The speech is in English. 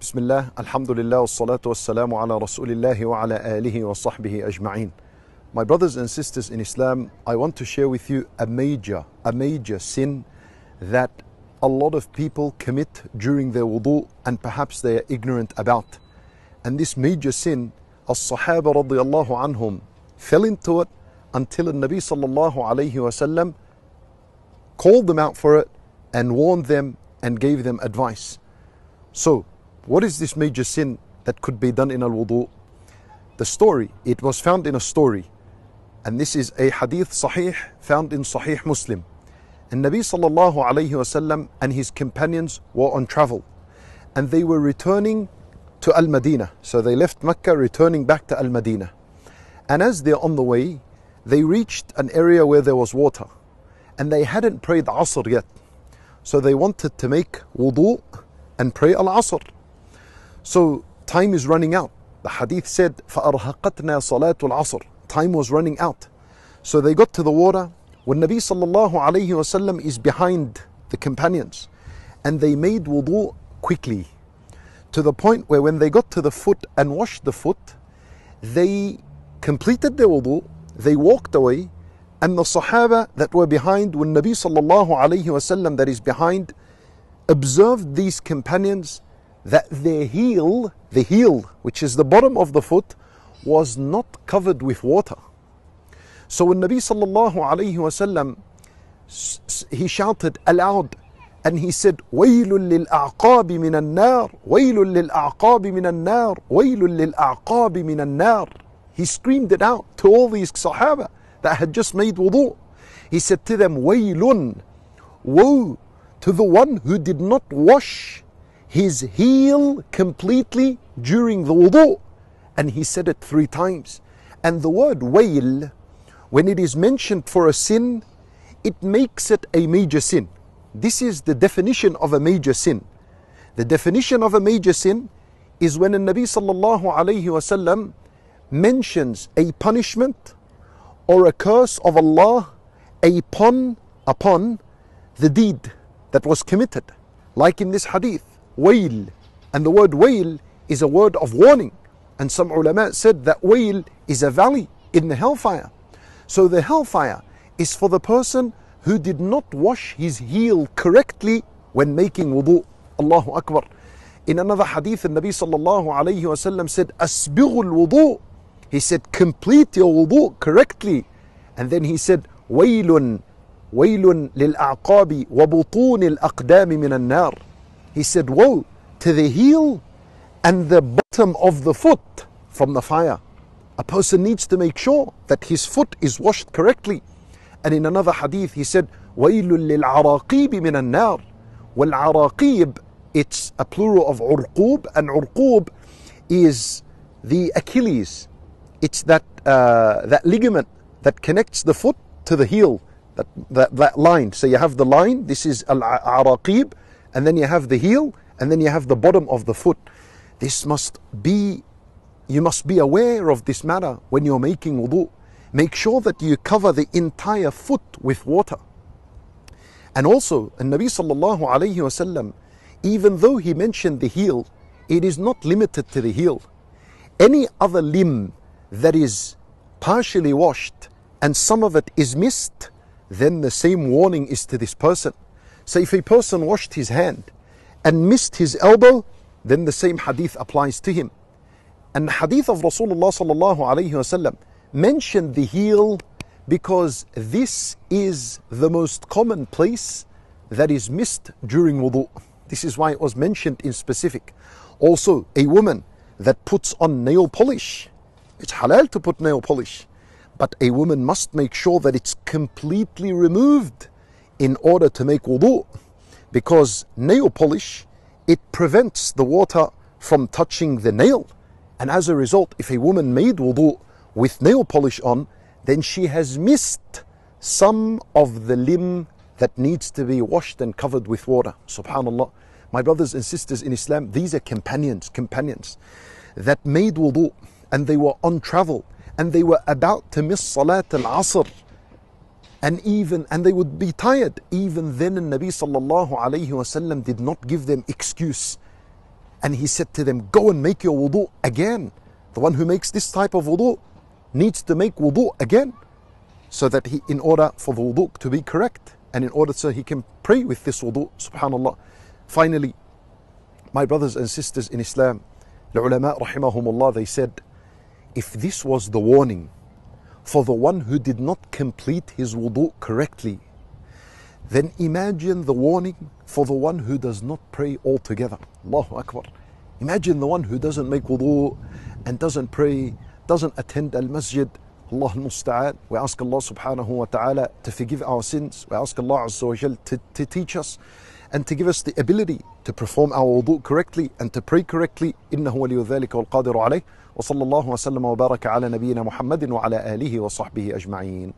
بسم الله الحمد لله والصلاة والسلام على رسول الله وعلى آله وصحبه أجمعين My brothers and sisters in Islam, I want to share with you a major, a major sin that a lot of people commit during their wudu and perhaps they are ignorant about. And this major sin, as-Sahaba radiallahu anhum fell into it until the Nabi sallallahu alayhi wasallam called them out for it and warned them and gave them advice. So, what is this major sin that could be done in al wudu? The story, it was found in a story, and this is a hadith sahih found in Sahih Muslim. And Nabi sallallahu alayhi wasallam and his companions were on travel, and they were returning to Al Madinah. So they left Mecca, returning back to Al Madinah. And as they're on the way, they reached an area where there was water, and they hadn't prayed Asr yet. So they wanted to make wudu and pray Al Asr. So time is running out. The hadith said, فَأَرْهَقَتْنَا صَلَاةُ الْعَصْرِ Time was running out. So they got to the water when Nabi sallallahu alayhi wasallam is behind the companions and they made wudu quickly to the point where when they got to the foot and washed the foot, they completed their wudu, they walked away, and the Sahaba that were behind, when Nabi sallallahu alayhi wasallam that is behind, observed these companions that their heel, the heel, which is the bottom of the foot, was not covered with water. So when Nabi sallallahu alayhi wasallam he shouted aloud and he said, وَيْلٌ لِلْأَعْقَابِ مِنَ النَّارِ وَيْلٌ لِلْأَعْقَابِ مِنَ النَّارِ وَيْلٌ لِلْأَعْقَابِ مِنَ النَّارِ He screamed it out to all these Sahaba that had just made wudu. He said to them, وَيْلٌ Woe to the one who did not wash his heel completely during the wudu. And he said it three times. And the word wail, when it is mentioned for a sin, it makes it a major sin. This is the definition of a major sin. The definition of a major sin is when the Nabi sallallahu alayhi wasallam mentions a punishment or a curse of Allah upon upon the deed that was committed. Like in this hadith, wail. And the word wail is a word of warning. And some ulama said that wail is a valley in the hellfire. So the hellfire is for the person who did not wash his heel correctly when making wudu. Allahu Akbar. In another hadith, the Nabi sallallahu alayhi wasallam said, Asbighul wudu. He said, complete your wudu correctly. And then he said, Wailun, Wailun lil a'qabi wa butun al aqdami min nar. He said, Woe to the heel and the bottom of the foot from the fire. A person needs to make sure that his foot is washed correctly. And in another hadith, he said, وَيْلٌ لِلْعَرَاقِيبِ مِنَ النَّارِ وَالْعَرَاقِيب It's a plural of عرقوب, and عرقوب is the Achilles. It's that, uh, that ligament that connects the foot to the heel, that, that, that line. So you have the line, this is al-araqib, and then you have the heel, and then you have the bottom of the foot. This must be, you must be aware of this matter when you're making wudu. Make sure that you cover the entire foot with water. And also, the Nabi sallallahu alayhi wasallam, even though he mentioned the heel, it is not limited to the heel. Any other limb that is partially washed and some of it is missed, then the same warning is to this person. So if a person washed his hand and missed his elbow, then the same hadith applies to him. And the hadith of Rasulullah sallallahu wasallam mentioned the heel because this is the most common place that is missed during wudu. This is why it was mentioned in specific. Also, a woman that puts on nail polish, it's halal to put nail polish, but a woman must make sure that it's completely removed in order to make wudu because nail polish it prevents the water from touching the nail. And as a result if a woman made wudu with nail polish on then she has missed some of the limb that needs to be washed and covered with water. Subhanallah. My brothers and sisters in islam these are companions companions that made wudu and they were on travel and they were about to miss salat al-asr and even and they would be tired even then the nabi sallallahu alayhi wasallam did not give them excuse And he said to them, Go and make your wudu again. The one who makes this type of wudu needs to make wudu again so that he, in order for the wudu to be correct and in order so he can pray with this wudu, subhanallah. Finally, my brothers and sisters in Islam, the ulama rahimahumullah, they said, if this was the warning for the one who did not complete his wudu correctly, then imagine the warning for the one who does not pray altogether. Allahu Akbar. Imagine the one who doesn't make wudu and doesn't pray, doesn't attend al masjid. Allah al-Musta'an. We ask Allah subhanahu wa ta'ala to forgive our sins. We ask Allah Azza wa to, to teach us and to give us the ability to perform our wudu correctly and to pray correctly. إنه ولي ذلك والقادر عليه وصلى الله وسلم وبارك على نبينا محمد وعلى آله وصحبه أجمعين